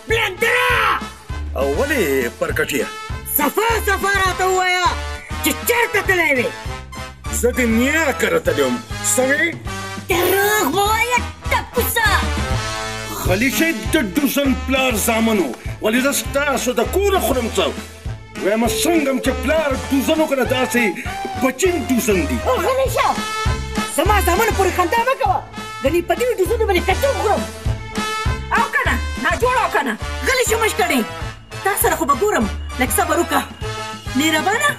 بلندره او ولې پرکټیه صفا صفا راته ووایه چې چېرته تللی وې زه د نیا کره تللی وم څه وې دروغ مه وایه ټپوسه خلیشه د ډوزن پلار زامنو ولې زه ستاسو د کوره خورم څه وایم څنګه هم چې پلار ټوزن وکړه داسې بچین ټوزن دي او غلی شه زما زامنو پورې خندا مه کوه ګنې په دې ټوزنو باندې کچه وخورم او که نه ناجوړه او که نه غلی شه مه شکړې تا سره خو به ګورم لږ صبر وکړه مهربانه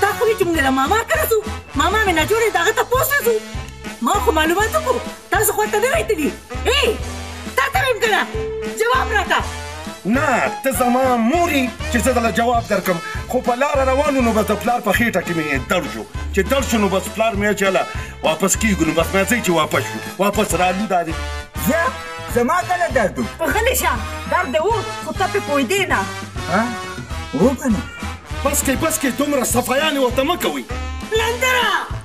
تا خو وي چې موږ له ماما کره ځو ماما مې ناجوړې د هغه تپوس نه ځو ما خو معلومات وکړو تاسو خو ته نه وای تللی ای تا ته ویم کنه جواب راکا نه ته زما موري چې زه دله جواب درکم خو په لار روانو نو بس د پلار په خېټه کې مې دړ شو چې دړ شو نو بس پلار مې چاله واپس کیږو نو بس مې ځي چې واپس شو واپس رالو داري یا زما کنه درد په غلې شه درد وو خو ته په پوي دی نه ها وو کنه بس کې بس کې دومره صفایانې وته مکوي لندره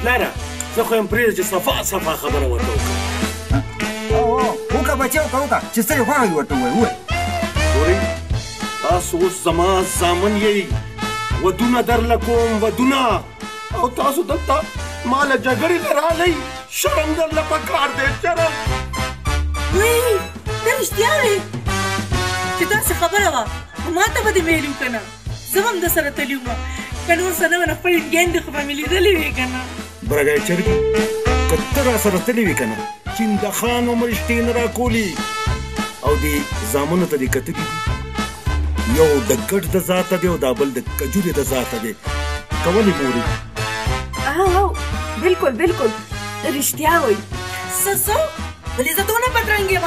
پلاره زه خو یم پرېږده چې صفا صفا خبره ورته وکړم او وکړه بچې وکړه وکړه چې څه یې خوښه وي ورته ووایه ووایه ګورئ تاسو اوس زما زامن یئ ودونه درله کوم ودونه او تاسو دلته ما له جګړې نه راغلئ شرم درله په کار دی شرم وی ته رښتیا وې چې داسې خبره وه ما ته به دې ویلي که نه زه به هم د سره تلی وم که نور څه نه وه نو خپل انډیان دې خو به مې لیدلی وې که نه برګی چرګي که ته را سره تلی وې که نه چین د خان عمر شتې نه راکولي او دې زامنو ته دې کتلي دي یو د ګډ د ذاته دی او دا بل د کجورې د ذاته دی که ولې مورې بلکل بلکل رښتیا وایي څه څه ولې زه دونه بدرنګ یم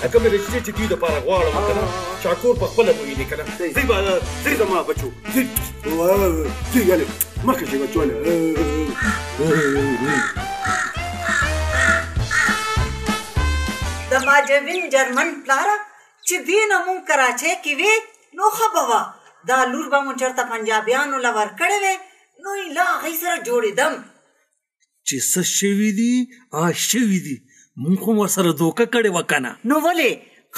د کومې رشتې چې دوی لپاره غواړم که نه شاکور په خپله پوهېږي که نه ځئ به ځئ زما بچو ځئ ځئ یعنې مخکې شي بچو د ماجوین جرمن پلاره چې دې نه مونږ کراچۍ کې وې نو ښه به وه دا لور به مو چېرته پنجابیانو له ورکړې وې نو یې له هغوی سره جوړېدم چې څه شوي دي آ شوي دي مونږ هم ورسره دوکه کړې وکنه نو ولې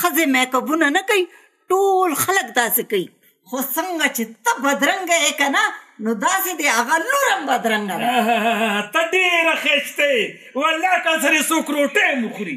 خزه میکاپونه نه کوي ټول خلک داسې کوي خو څنګه چې ته بدرنګ یې کنه نو داسې دی هغه لورم بدرنګ ده ته ډېره خېشته والله که سره څوک روټه مخوري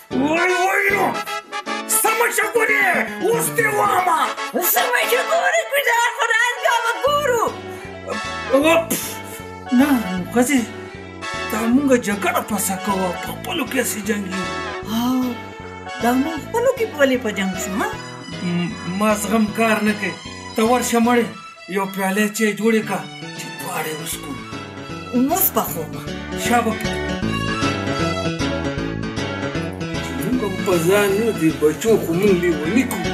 وای وای نو سمه چکورې اوس دې وامه سمه چکورې کوي دا قرآن کا وګورو نه غزي دا موږ جګړه پسا کوو په خپلو کې سي جنگي او دا موږ خپلو کې ولې په جنگ شو ما زغم کار نه کوي ته ورشه مړې یو پیاله چای جوړې کا چې دواړه وسکو اوس په خوما شابه موږ په ځان نو دی بچو خو موږ لیونی کوو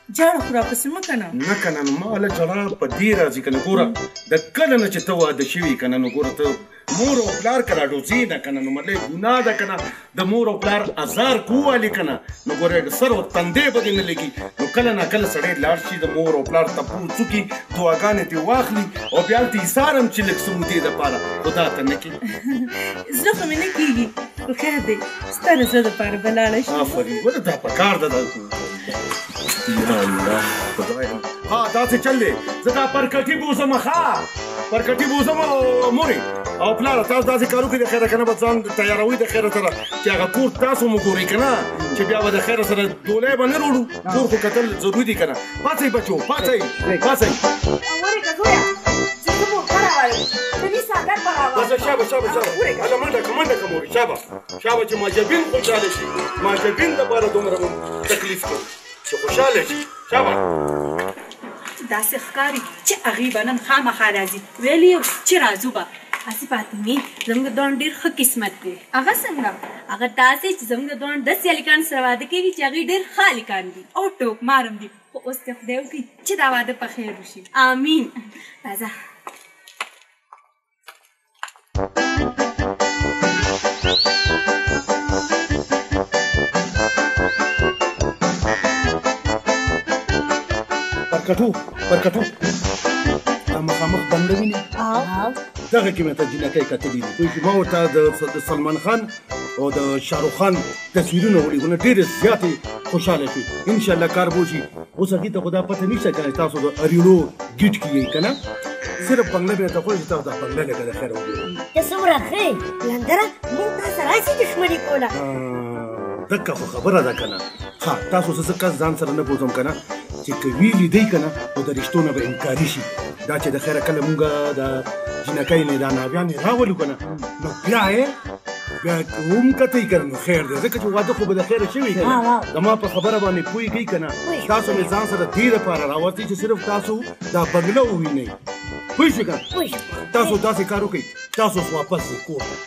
جاړه خو راپسې مه کنه نه کنه نو ما له جړا په دې راځي کنه ګوره د کله نه چې ته واده شوي کنه نو ګوره ته مور او پلار کله ډوزي نه کنه نو مطلب ګناه ده کنه د مور او پلار ازار کوالي کنه نو ګوره سر او تندې به نه لګي نو کله نه کله سړی لاړ شي د مور او پلار ته پوڅو کی دعاګانې ته واخلي او بیا ته ایثارم چې لکه سمودې د پاره خدا ته نه کی زړه خو مې نه کیږي خو خیر دی ستاره زړه د پاره بلاړه شي آفرین ګوره دا پکار ده ها دا څه چل دی زه دا پرکټي بوزم ښا پرکټي بوزم موري او پلار تاسو داسې کارو کې د خیره کنه به ځان تیاروي د خیره سره چې هغه کور تاسو مو ګوري کنه چې بیا به د خیره سره دولې باندې وروړو کور خو کتل ضروری دي کنه پاتې بچو پاتې پاتې اوري کګویا چې کوم خراب وایي چې ني ساګر برابر بس شابه شابه شابه هله منډه منډه کوم شابه چا به چې ماجبین خوشاله شي ماجبین لپاره دومره موږ تکلیف کوو چې خوشاله شي چا به داسې ښکاري چې هغوی به نن خامخا راځي ویلي یو چې راځو به هسې فاطمې زموږ دوان ډېر ښه قسمت دی هغه څنګه هغه داسې چې زموږ دوان داسې هلکان سره واده کوي چې هغوی ډېر ښه هلکان دي او ټوکمار هم دي خو اوس دې خدای وکړي چې دا واده په خیر وشي امین راځه برکټو برکټو دا مخامخ بنده ویني دغه کې مې ته جنکۍ کتلې دي ما ورته د سلمان خان او د شاروخ خان تصویرونه ولیکو نه ډېر زیات خوشاله شي ان شاء الله کار بوشي اوس هغه ته خدا پته نشته کنه تاسو د اریړو ګیټ کیږي کنه صرف بنگله به تاسو ته تاسو بنگله لګا د خیر وګورئ ته څومره ښه لندره مونږ تاسو راځي دښمني کوله دغه خبره ده کنه ها تاسو څه ځکه ځان سره نه بوزم کنه چې که وی لیدی کنه نو د رښتو نه به انکاري شي دا چې د خیره کله مونږ د جنکۍ نه دا ناویان راولو کنه نو بیا یې بیا کوم کته یې کنه نو خیر دی ځکه چې واده خو به د خیره شوی کنه زما په خبره باندې پوهېږئ کنه تاسو مې ځان سره دې دپاره راوستي چې صرف تاسو دا بنګله ووینئ پوه شو کنه تاسو داسې کار وکړئ تاسو واپس کور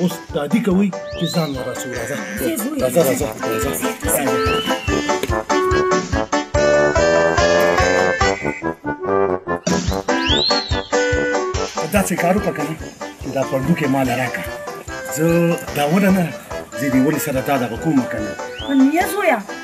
اوس دادی کوي چې ځان نه راسو راځه راځه راځه دا څه کارو پکنه دا پردو کې مال راکا زه دا ونه نه زه دی ولې سره تا دا کوم کنه نه زویا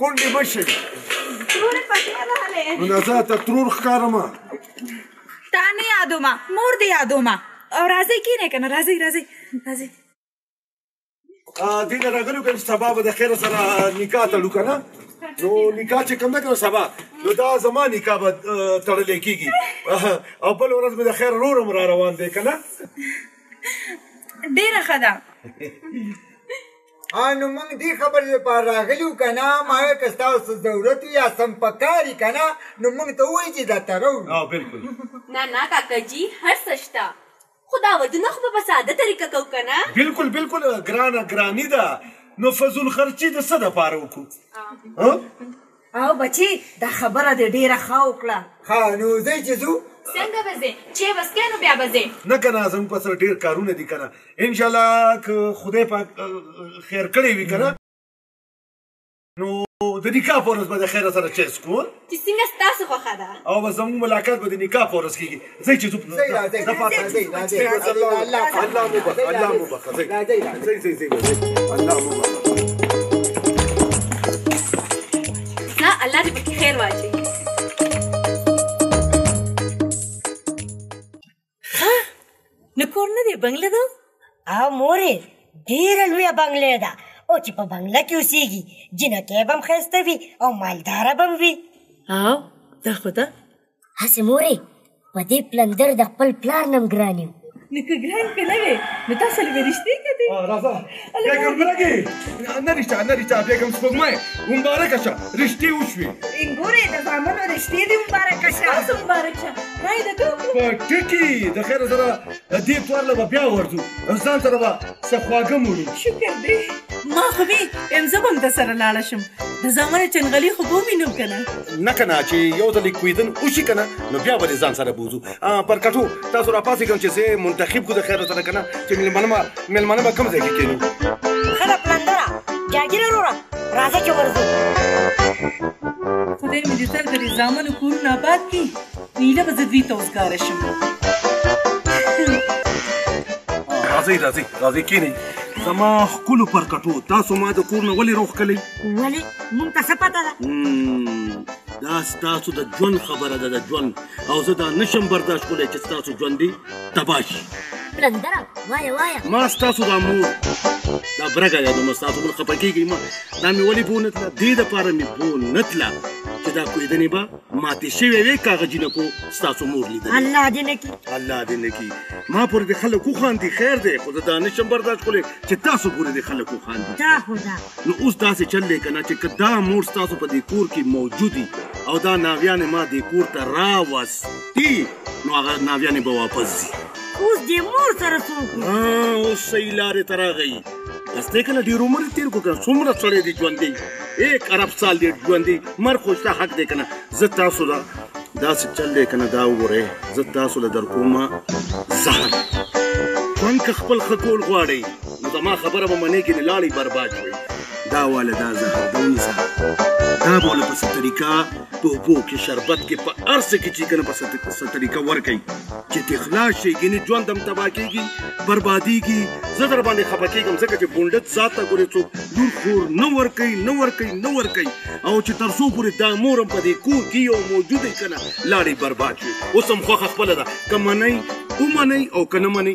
کونډې مه شي نو نه زه ته ترور ښکارم تا نه یادوم مور دې یادوم او راځئ کینې که نه راځئ راځئ راځئ دې ته راغلو که سبا به د خیره سره نکاح تړو که نه نو نکاح چې کوم ده که سبا نو دا زما نکاح به تړلی کېږي او بل ورځ به د خیر رور هم را روان دی که نه ډېره ښه ده نو موږ دې خبرې لپاره راغلي یو که نه ما ویل که ستاسو ضرورت وي یا څه هم پکار وي که نه نو موږ ته ووایي چې درته راوړو نه نه کاکا جي هر څه شته خو دا ودونه خو به په ساده طریقه کوو که نه بلکل بلکل ګرانه ګراني ده نو فضول خرچي د څه دپاره وکړو او بچی دا خبره دی ډیره ښه وکړه. ښه نو ځئ چې ځو. څنګه به ځې چه وسکه نو بیا به ځې. نه کنه زموږ په سر ډیر کارونه دي کنه انشاالله که خدای پاک خیر کړی وي کنه نو د نکاح په ورځ به د خیره سره چای څکو. چې څنګه ستاسو خوښه ده. او بس زموږ ملاقات به د نکاح په ورځ کیږي. زي چې زوب زي راځي زي راځي الله الله الله مو بخ الله مو بخ زي زي زي زي الله مو بخ لا الله دې پکې خیر واچي ها نو کور نه دی بنگله ده ها مورې ډېره لویه بنگله ده او چې په بنگله کې اوسېږي جینکۍ به هم ښایسته وي او مالداره به هم وي او دا خو ده هسې مورې په دې پلندر د خپل پلار نم ګران یو نو که ګران که نه وې نو تاسو له رښتې کتې راځه بیګم ګلګې نه رښتیا نه رښتیا بیګم سپوږمۍ مبارکه شه رښتې وشوې انګورې د زامنو رښتې دې مبارکه شه تاسو مبارک شه رای د دوه په ټکي د خیر سره دې پلار له به بیا ورځو ځان سره به څه خواږه موړو شکر دی ما خو وي یم زه به هم درسره لاړه شم د زامنو چنغلي خو به ووینم که نه نه کنه چې یو ځل کویدن وشي کنه نو بیا به ځان سره بوزو پر کټو تاسو را پاسې کوم چې زه منتخب کو د خیر سره کنه چې ملمنه ملمنه به کم ځای کې کینو خلا پلندرا جاګیر وروره راځه چې ورځو خدای مې دې تل د زامن کورونه آباد کړي نیله به زه دوی ته وزګار شم راځئ راځئ راځئ کینئ زما ښکلو پرکټو تاسو ما د کور نه ولې روښکلی ولې مونږ ته څه پته ده دا ستاسو د ژوند خبره ده د ژوند او زه دا نشم برداشت کولی چې ستاسو ژوند دی تباه شي بلندره وایه وایه ما ستاسو دا مور دا برګه ده نو ستاسو مور خپه کېږي ما دا مې ولې بو نه تله دې دپاره مې بو نه تله چې دا کویدنې به ماتې شوې وې که هغه جینکو ستاسو مور لیدلې الله دې نه کړي الله دې نه کړي ما پورې د خلک وخاندي خیر دی خو زه دا نشم برداشت کولی چې تاسو پورې د خلک وخاندي دا خو ده نو اوس داسې چل دی کنه چې که دا مور ستاسو په دې کور کې موجودي او دا ناویانې ما دې کور ته راوستي نو هغه ناویانې به واپس ځي اوس دې مور سره څوک اوس صحیح لارې ته راغی دستې کله ډېر عمر تېر کو کنه څومره سړی دی ژوندی ایک ارب سال دی ژوندی مر خو شته حق دی کنه زه تاسو له داسې چل دی کنه دا وګورئ زه تاسو له در کومه زهر ژوند که خپل ښه کول غواړئ نو زما خبره به منې کې لاړې برباد وي دا واله دا زهر دا ونیسه دا به له پسې طریقه په اوبو کې شربت کې په هر څه کې چې کنه پسې طریقه ورکړي چې تخلا شي ګینه ژوند هم تبا کېږي بربادېږي زه در باندې خپه کېږم ځکه چې بونډت ذات ته ګورې څوک لور خور نه ورکوي نه ورکوي نه ورکوي او چې تر څو پورې دا مور هم په دې کور کې یو موجود یې کنه لاړې برباد شي اوس هم خوښه خپله ده که منئ ومنئ او که نه منئ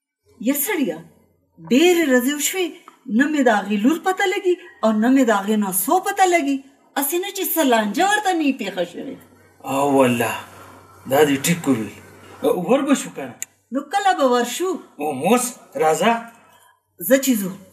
یا سړیه ډېرې ورځې وشوې نه مې د هغې لور پته لګي او نه مې د هغې نسو پته لګي هسې نه چې څه لانجه ورته نه وي پېښه شوې او والله دا دې ټیک وویل ور به شو که نه نو کله به ورشو اوس راځه زه چې ځو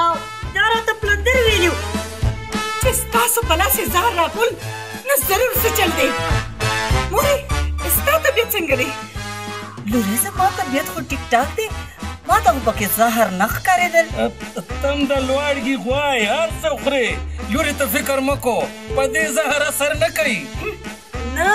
او دا راته پلندر ویلي چې ستاسو په لاس یې ځان راکول نو ضرور څه چل دی مورې ستا طبیعت څنګه دی لورې زما طبیعت خو ټیک ټاک دی ما ته خو پکې زهر نه ښکارېدل تم د لواړګي غوای هر څه خورې لورې ته فکر مه کو په دې زهر اثر نه کوي نه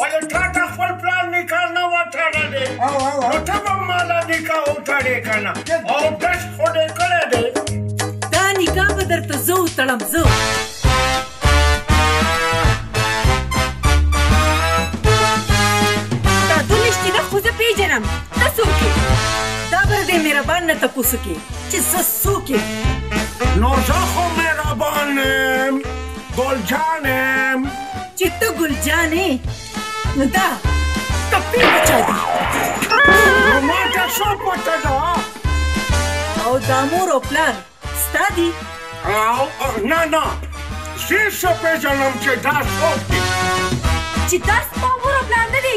ولی تا ته خپل پلان نکاح نه و تړلی نو ته به ما له نکاح وتړې که نه او ډس خو دې کړی دی دا نکاح به درته زه وتړم زه دا دوه میاشتې ده خو زه پېژنم ته څوک یې دا به دې مهربان نه تپوس وکړي چې زه څوک یم نو زه خو مهربان یم ګل جانم چې ته ګل جانې نو دا تپی بچا دي ما ته شو پټه دا او دا مور او پلار ستا دي او نه نه زه څه پېژنم چې دا څوک دي چې دا ستا مور او پلار نه دي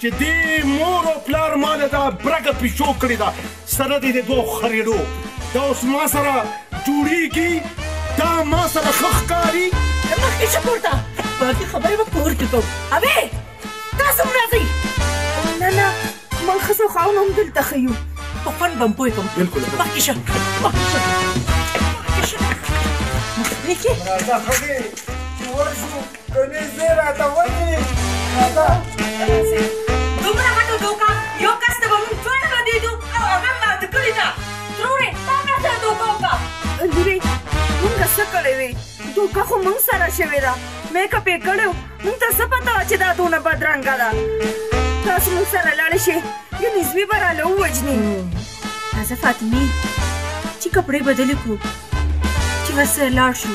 چې دې مور او پلار ما له دا برګه پیشو کړې ده سره دې د دوو خریړو دا اوس ما سره جوړیږي دا ما سره ښه ښکاري مخکې شه پورته باقي خبرې به کور کې کوو اوې تاسو هم راځئ نه نه موږ ښځه او خاون هم دلته ښه یو په خوند به هم پوه کړم بلکل مخکې شه مخکې شه مخکې شه مخکې شه راځه ښځې چې ورشو که نږدې راته ودې راځه راځه دومره غټه دوکه یو کس ته به مونږ دواړه ردېدو او هغه هم د کلي نه تروره تا دا څه دوکه وکړه لورې مونږ څه کړی وي دوکه خو مونږ سره شوې ده میک اپ یې کړی و مونږ ته څه پته وه چې دا دونه بدرنګه ده تاسو مونږ سره لاړې شئ ګنې زوی به راله ووژني راځه فاطمې چې کپړې بدلې کړو چې ورسره لاړ شو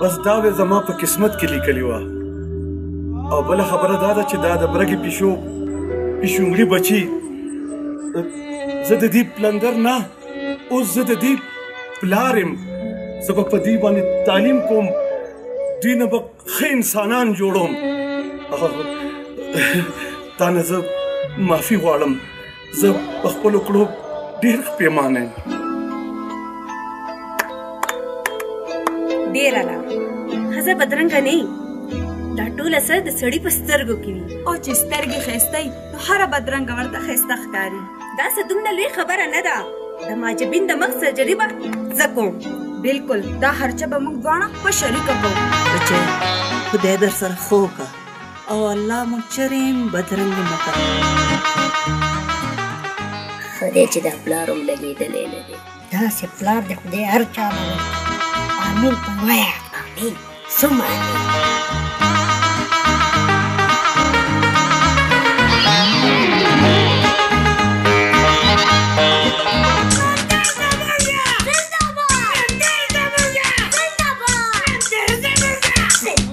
بس دا وې زما په قسمت کې لیکلی و او بل خبره دا ده چې دا د برګي پښو پښومړي بچي زه د دې پلندر نه اوس زه د دې پلارم زه په دې باندې تعلیم کوم دوی نه به ښه انسانان جوړوم تا نه زه معافي غواړم زه په خپل کړو ډیر پیمانه ډیر انا هزه بدرنګ نه دا ټول اثر د سړی په سترګو کې وي او چې سترګې خسته وي نو هر بدرنګ ورته خسته ښکاري دا څه دومره لوی خبره نه ده د ماجبین د مخ سرجری به زه کوم بالکل دا هرچا به موږ دواړه په شریکه کوو بچی خدای در سره ښه وکړه او الله مو چرېم بدرنګ مه کړه ښه دی چې دا پلار هم لګېدلی نه دی داسې پلار د خدای هر چا نه امین په وایه امین ثم امین